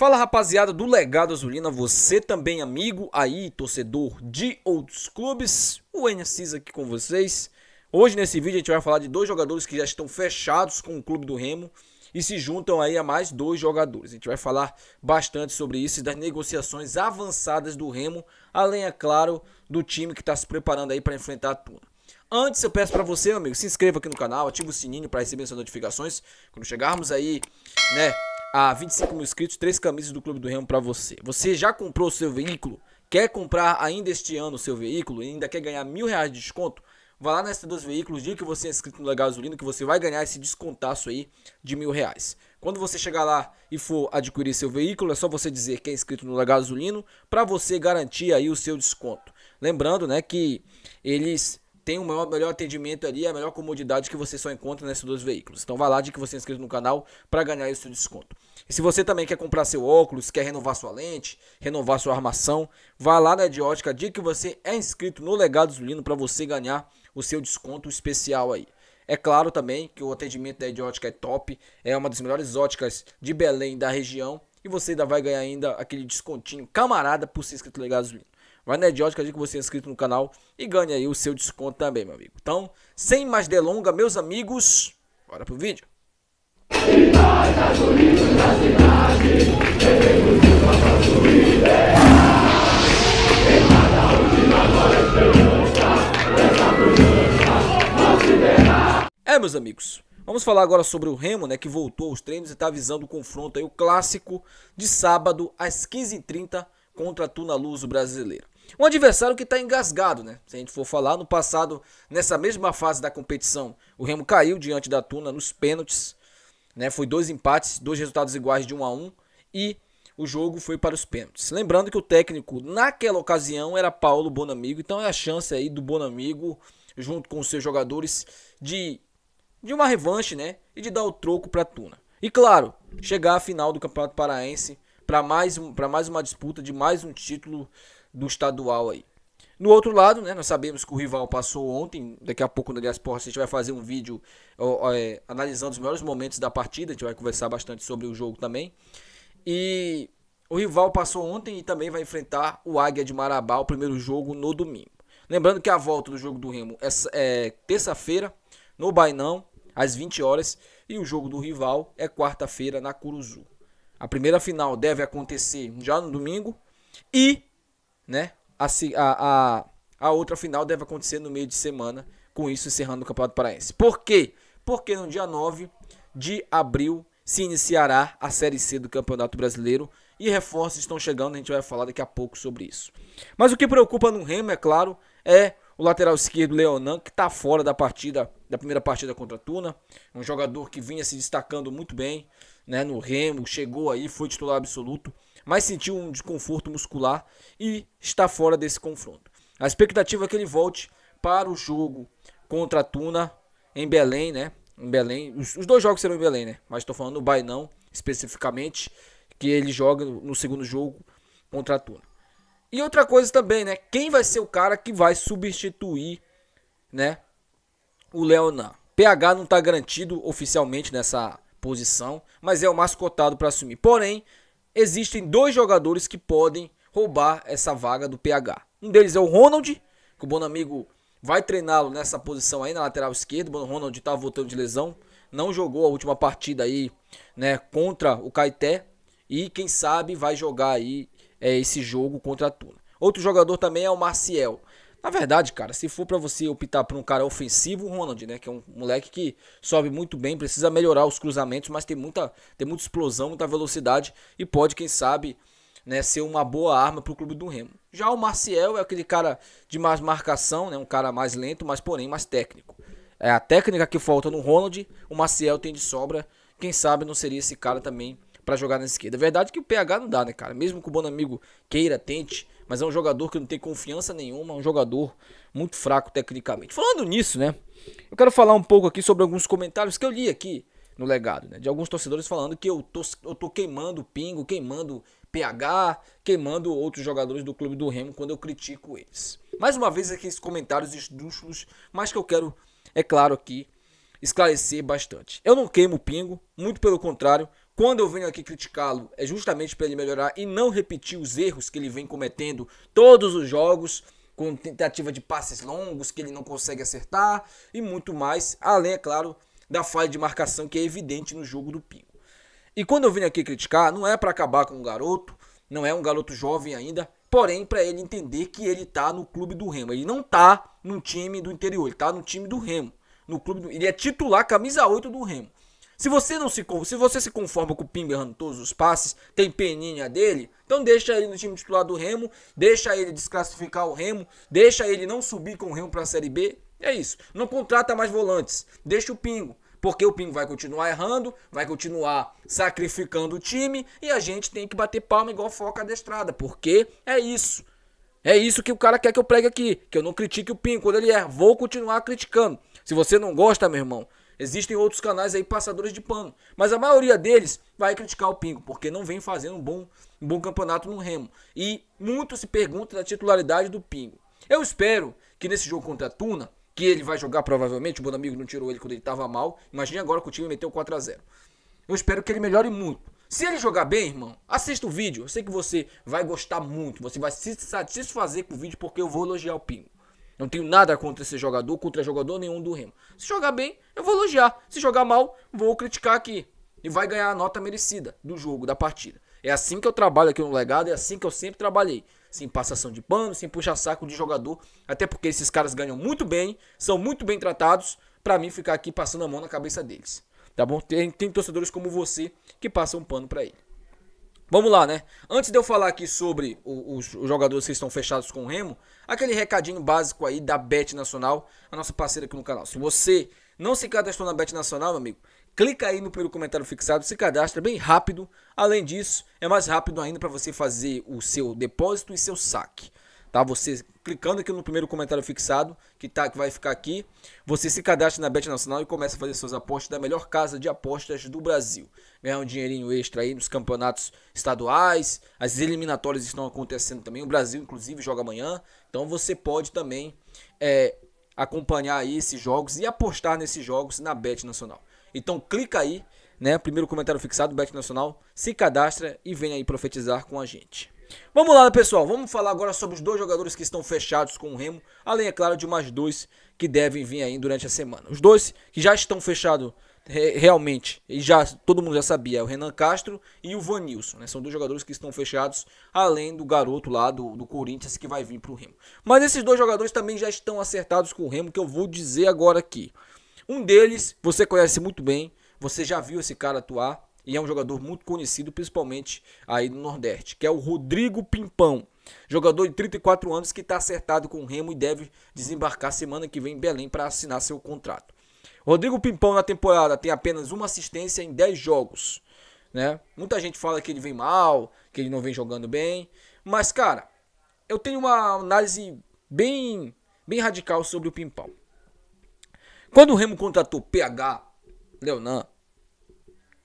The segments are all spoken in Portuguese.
Fala rapaziada do Legado Azulina, você também amigo aí, torcedor de outros clubes, o NSIS aqui com vocês. Hoje nesse vídeo a gente vai falar de dois jogadores que já estão fechados com o clube do Remo e se juntam aí a mais dois jogadores. A gente vai falar bastante sobre isso e das negociações avançadas do Remo, além, é claro, do time que está se preparando aí para enfrentar a Tuna. Antes eu peço para você, amigo, se inscreva aqui no canal, ative o sininho para receber essas notificações. Quando chegarmos aí, né, a 25 mil inscritos, três camisas do Clube do Remo para você. Você já comprou o seu veículo? Quer comprar ainda este ano o seu veículo e ainda quer ganhar mil reais de desconto? Vá lá nessa dos veículos, diga que você é inscrito no Legal Gasolina, que você vai ganhar esse descontaço aí de mil reais. Quando você chegar lá e for adquirir seu veículo, é só você dizer que é inscrito no Legal Gasolino para você garantir aí o seu desconto. Lembrando, né, que eles tem o maior, melhor atendimento ali, a melhor comodidade que você só encontra nesses dois veículos. Então vai lá de que você é inscrito no canal para ganhar esse desconto. E se você também quer comprar seu óculos, quer renovar sua lente, renovar sua armação, vá lá na Ediótica, diga que você é inscrito no Legado Zulino para você ganhar o seu desconto especial aí. É claro também que o atendimento da Ediótica é top, é uma das melhores óticas de Belém da região e você ainda vai ganhar ainda aquele descontinho camarada por ser inscrito no Legado Zulino. Vai na Idiótica, diga que você é inscrito no canal e ganhe aí o seu desconto também, meu amigo. Então, sem mais delongas, meus amigos, bora pro vídeo. É, meus amigos, vamos falar agora sobre o Remo, né, que voltou aos treinos e está avisando o confronto aí, o clássico de sábado às 15h30 contra a Tuna Luso brasileira. Um adversário que está engasgado, né? Se a gente for falar, no passado, nessa mesma fase da competição, o Remo caiu diante da Tuna nos pênaltis. Né? Foi dois empates, dois resultados iguais de 1 um a 1 um, e o jogo foi para os pênaltis. Lembrando que o técnico naquela ocasião era Paulo Bonamigo, então é a chance aí do Bonamigo, junto com os seus jogadores, de, de uma revanche, né? E de dar o troco para a Tuna. E claro, chegar à final do Campeonato Paraense para mais, mais uma disputa de mais um título do estadual aí. No outro lado, né, nós sabemos que o rival passou ontem. Daqui a pouco Aliás Esporte a gente vai fazer um vídeo é, analisando os melhores momentos da partida. A gente vai conversar bastante sobre o jogo também. E o rival passou ontem e também vai enfrentar o Águia de Marabá, o primeiro jogo no domingo. Lembrando que a volta do jogo do Remo é, é terça-feira no Bainão, às 20 horas. E o jogo do rival é quarta-feira na Curuzu. A primeira final deve acontecer já no domingo. E né? A, a, a outra final deve acontecer no meio de semana, com isso encerrando o Campeonato Paraense. Por quê? Porque no dia 9 de abril se iniciará a Série C do Campeonato Brasileiro e reforços estão chegando, a gente vai falar daqui a pouco sobre isso. Mas o que preocupa no Remo, é claro, é o lateral esquerdo Leonan, que está fora da partida, da primeira partida contra a Tuna, um jogador que vinha se destacando muito bem, né, no Remo, chegou aí, foi titular absoluto, mas sentiu um desconforto muscular e está fora desse confronto. A expectativa é que ele volte para o jogo contra a Tuna em Belém, né? Em Belém. Os, dois jogos serão em Belém, né? Mas estou falando do Bainão especificamente, que ele joga no segundo jogo contra a Tuna. E outra coisa também, né? Quem vai ser o cara que vai substituir, né? O Leonan. PH não está garantido oficialmente nessa posição, mas é o mascotado para assumir. Porém, existem dois jogadores que podem roubar essa vaga do PH. Um deles é o Ronald, que o Bonamigo vai treiná-lo nessa posição aí na lateral esquerda. O Ronald está voltando de lesão, não jogou a última partida aí, né, contra o Caeté e quem sabe vai jogar aí é, esse jogo contra a Tuna. Outro jogador também é o Marcial. Na verdade, cara, se for para você optar por um cara ofensivo, o Ronald, né, que é um moleque que sobe muito bem, precisa melhorar os cruzamentos, mas tem muita, tem muita explosão, muita velocidade e pode, quem sabe, né, ser uma boa arma para o clube do Remo. Já o Marcial é aquele cara de mais marcação, né, um cara mais lento, mas porém mais técnico. É a técnica que falta no Ronald, o Marcial tem de sobra. Quem sabe não seria esse cara também para jogar na esquerda. Verdade que o PH não dá, né, cara? Mesmo que o Bonamigo queira, tente, mas é um jogador que não tem confiança nenhuma, um jogador muito fraco tecnicamente. Falando nisso, né? Eu quero falar um pouco aqui sobre alguns comentários que eu li aqui no legado, né? De alguns torcedores falando que eu tô, eu tô queimando o Pingo, queimando PH, queimando outros jogadores do clube do Remo quando eu critico eles. Mais uma vez aqui esses comentários esdrúxulos, mas que eu quero, é claro aqui, esclarecer bastante. Eu não queimo o Pingo, muito pelo contrário, quando eu venho aqui criticá-lo, é justamente para ele melhorar e não repetir os erros que ele vem cometendo todos os jogos, com tentativa de passes longos que ele não consegue acertar e muito mais, além, é claro, da falha de marcação que é evidente no jogo do Pingo. E quando eu venho aqui criticar, não é para acabar com o garoto, não é um garoto jovem ainda, porém para ele entender que ele tá no clube do Remo. Ele não tá no time do interior, ele tá no time do Remo. No clube do, ele é titular camisa 8 do Remo. Se você não se se você se conforma com o Pimba errando todos os passes, tem peninha dele, então deixa ele no time titular do Remo, deixa ele desclassificar o Remo, deixa ele não subir com o Remo para a Série B. É isso. Não contrata mais volantes. Deixa o Pingo. Porque o Pingo vai continuar errando, vai continuar sacrificando o time e a gente tem que bater palma igual foca adestrada. Porque é isso. É isso que o cara quer que eu pregue aqui. Que eu não critique o Pingo quando ele erra. Vou continuar criticando. Se você não gosta, meu irmão, existem outros canais aí passadores de pano. Mas a maioria deles vai criticar o Pingo. Porque não vem fazendo um bom, um bom campeonato no Remo. E muito se pergunta da titularidade do Pingo. Eu espero que nesse jogo contra a Tuna que ele vai jogar provavelmente. O Bonamigo não tirou ele quando ele estava mal. Imagine agora que o time meteu 4 a 0 Eu espero que ele melhore muito. Se ele jogar bem, irmão, assista o vídeo. Eu sei que você vai gostar muito. Você vai se satisfazer com o vídeo porque eu vou elogiar o Pingo. Não tenho nada contra esse jogador, contra jogador nenhum do Remo. Se jogar bem, eu vou elogiar. Se jogar mal, vou criticar aqui. E vai ganhar a nota merecida do jogo, da partida. É assim que eu trabalho aqui no legado, é assim que eu sempre trabalhei sem passação de pano, sem puxar saco de jogador, até porque esses caras ganham muito bem, são muito bem tratados, para mim ficar aqui passando a mão na cabeça deles. Tá bom? Tem, tem torcedores como você que passam pano para ele. Vamos lá, né? Antes de eu falar aqui sobre os, os, jogadores que estão fechados com o Remo, aquele recadinho básico aí da Bet Nacional, a nossa parceira aqui no canal. Se você não se cadastrou na Bet Nacional, meu amigo, Clica aí no primeiro comentário fixado, se cadastra bem rápido. Além disso, é mais rápido ainda para você fazer o seu depósito e seu saque. Tá? Você clicando aqui no primeiro comentário fixado, que tá que vai ficar aqui, você se cadastra na Bet Nacional e começa a fazer suas apostas da melhor casa de apostas do Brasil. Ganhar um dinheirinho extra aí nos campeonatos estaduais, as eliminatórias estão acontecendo também. O Brasil, inclusive, joga amanhã. Então você pode também é, acompanhar aí esses jogos e apostar nesses jogos na Bet Nacional. Então clica aí, né? Primeiro comentário fixado, Bet Nacional, se cadastra e vem aí profetizar com a gente. Vamos lá, pessoal. Vamos falar agora sobre os dois jogadores que estão fechados com o Remo, além, é claro, de mais dois que devem vir aí durante a semana. Os dois que já estão fechados realmente, e já todo mundo já sabia, é o Renan Castro e o Vanilson, né? São dois jogadores que estão fechados, além do garoto lá do, do Corinthians que vai vir para o Remo. Mas esses dois jogadores também já estão acertados com o Remo, que eu vou dizer agora aqui. Um deles você conhece muito bem, você já viu esse cara atuar e é um jogador muito conhecido, principalmente aí no Nordeste, que é o Rodrigo Pimpão. Jogador de 34 anos que está acertado com o Remo e deve desembarcar semana que vem em Belém para assinar seu contrato. Rodrigo Pimpão na temporada tem apenas uma assistência em 10 jogos. Né? Muita gente fala que ele vem mal, que ele não vem jogando bem. Mas, cara, eu tenho uma análise bem, bem radical sobre o Pimpão. Quando o Remo contratou PH, Leonan,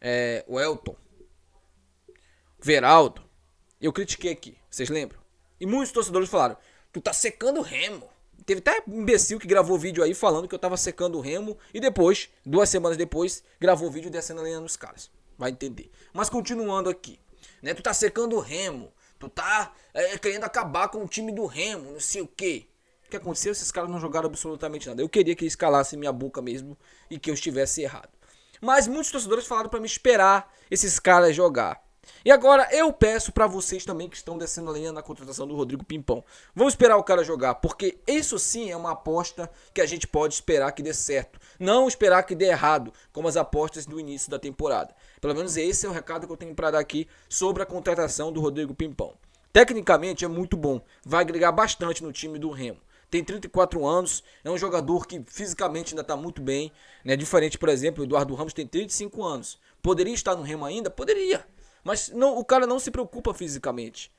é, o Elton, Veraldo, eu critiquei aqui, vocês lembram? E muitos torcedores falaram: tu tá secando o Remo. Teve até imbecil que gravou vídeo aí falando que eu tava secando o Remo e depois, duas semanas depois, gravou vídeo descendo a lenha nos caras. Vai entender. Mas continuando aqui, né? Tu tá secando o Remo, tu tá é, querendo acabar com o time do Remo, não sei o que. O que aconteceu? Esses caras não jogaram absolutamente nada. Eu queria que eles calassem minha boca mesmo e que eu estivesse errado. Mas muitos torcedores falaram para me esperar esses caras jogar. E agora eu peço para vocês também que estão descendo a linha na contratação do Rodrigo Pimpão. Vamos esperar o cara jogar, porque isso sim é uma aposta que a gente pode esperar que dê certo. Não esperar que dê errado, como as apostas do início da temporada. Pelo menos esse é o recado que eu tenho para dar aqui sobre a contratação do Rodrigo Pimpão. Tecnicamente é muito bom, vai agregar bastante no time do Remo tem 34 anos, é um jogador que fisicamente ainda está muito bem, né? Diferente, por exemplo, o Eduardo Ramos tem 35 anos. Poderia estar no Remo ainda? Poderia. Mas não, o cara não se preocupa fisicamente.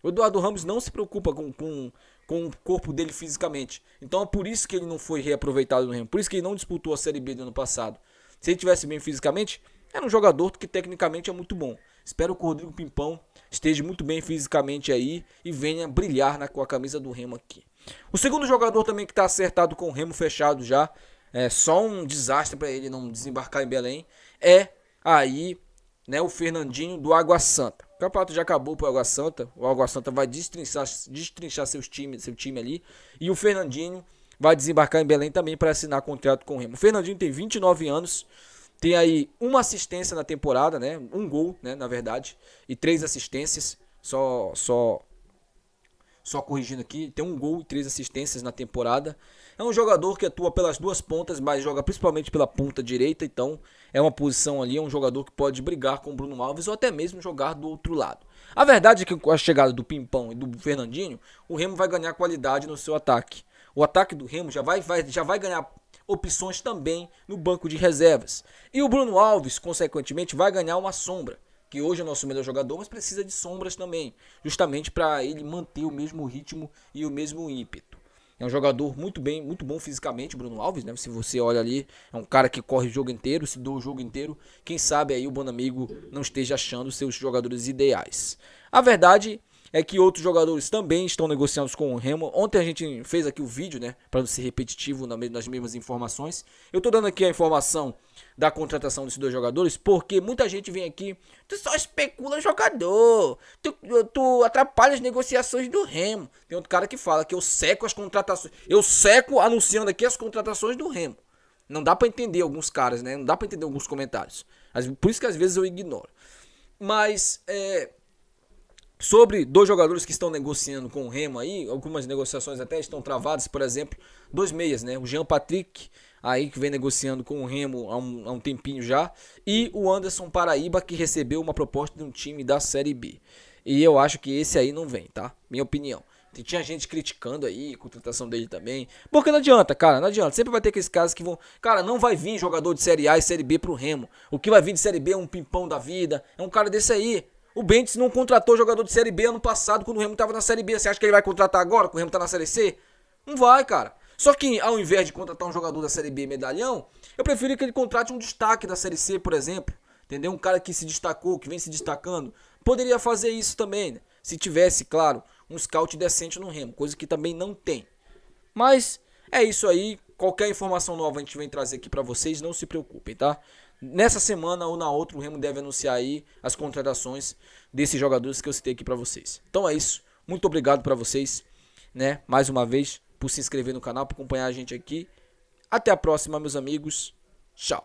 O Eduardo Ramos não se preocupa com, com, com o corpo dele fisicamente. Então é por isso que ele não foi reaproveitado no Remo. Por isso que ele não disputou a Série B do ano passado. Se ele tivesse bem fisicamente, era um jogador que tecnicamente é muito bom. Espero que o Rodrigo Pimpão esteja muito bem fisicamente aí e venha brilhar na, com a camisa do Remo aqui. O segundo jogador também que está acertado com o Remo fechado já, é só um desastre para ele não desembarcar em Belém, é aí né, o Fernandinho do Água Santa. O campeonato já acabou pro Água Santa. O Água Santa vai destrinchar, destrinchar seus time, seu time ali. E o Fernandinho vai desembarcar em Belém também para assinar contrato com o Remo. O Fernandinho tem 29 anos. Tem aí uma assistência na temporada, né? Um gol, né, na verdade, e três assistências. Só só só corrigindo aqui, tem um gol e três assistências na temporada. É um jogador que atua pelas duas pontas, mas joga principalmente pela ponta direita, então é uma posição ali, é um jogador que pode brigar com o Bruno Alves ou até mesmo jogar do outro lado. A verdade é que com a chegada do Pimpão e do Fernandinho, o Remo vai ganhar qualidade no seu ataque. O ataque do Remo já vai, vai, já vai ganhar opções também no banco de reservas. E o Bruno Alves, consequentemente, vai ganhar uma sombra que hoje é o nosso melhor jogador, mas precisa de sombras também, justamente para ele manter o mesmo ritmo e o mesmo ímpeto. É um jogador muito bem, muito bom fisicamente, Bruno Alves, né? Se você olha ali, é um cara que corre o jogo inteiro, se doa o jogo inteiro. Quem sabe aí o Bonamigo não esteja achando seus jogadores ideais. A verdade é que outros jogadores também estão negociando com o Remo. Ontem a gente fez aqui o vídeo, né, para não ser repetitivo nas mesmas informações. Eu tô dando aqui a informação da contratação desses dois jogadores porque muita gente vem aqui, tu só especula jogador, tu, tu atrapalha as negociações do Remo. Tem outro cara que fala que eu seco as contratações, eu seco anunciando aqui as contratações do Remo. Não dá para entender alguns caras, né? Não dá para entender alguns comentários. Por isso que às vezes eu ignoro. Mas é, Sobre dois jogadores que estão negociando com o Remo aí, algumas negociações até estão travadas, por exemplo, dois meias, né? O Jean Patrick, aí que vem negociando com o Remo há um, há um tempinho já, e o Anderson Paraíba, que recebeu uma proposta de um time da Série B. E eu acho que esse aí não vem, tá? Minha opinião. Tinha gente criticando aí a contratação dele também. Porque não adianta, cara, não adianta. Sempre vai ter aqueles caras que vão. Cara, não vai vir jogador de Série A e Série B pro Remo. O que vai vir de Série B é um pimpão da vida. É um cara desse aí. O Bentes não contratou jogador de Série B ano passado, quando o Remo estava na Série B. Você acha que ele vai contratar agora, quando o Remo está na Série C? Não vai, cara. Só que ao invés de contratar um jogador da Série B medalhão, eu prefiro que ele contrate um destaque da Série C, por exemplo. Entendeu? Um cara que se destacou, que vem se destacando. Poderia fazer isso também, né? Se tivesse, claro, um scout decente no Remo, coisa que também não tem. Mas é isso aí. Qualquer informação nova a gente vem trazer aqui para vocês, não se preocupem, tá? Nessa semana ou na outra, o Remo deve anunciar aí as contratações desses jogadores que eu citei aqui para vocês. Então é isso. Muito obrigado para vocês, né? Mais uma vez por se inscrever no canal, por acompanhar a gente aqui. Até a próxima, meus amigos. Tchau.